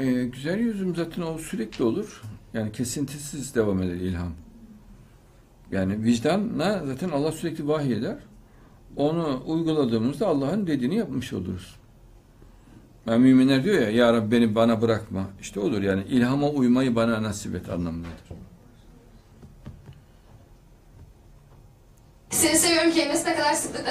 Ee, güzel yüzüm zaten o sürekli olur. Yani kesintisiz devam eder ilham. Yani vicdanla zaten Allah sürekli vahiy eder. Onu uyguladığımızda Allah'ın dediğini yapmış oluruz. Yani müminler diyor ya, Ya Rabbi beni bana bırakma. İşte olur yani ilhama uymayı bana nasip et anlamındadır. Seni seviyorum kelimesi ne kadar sıklıkla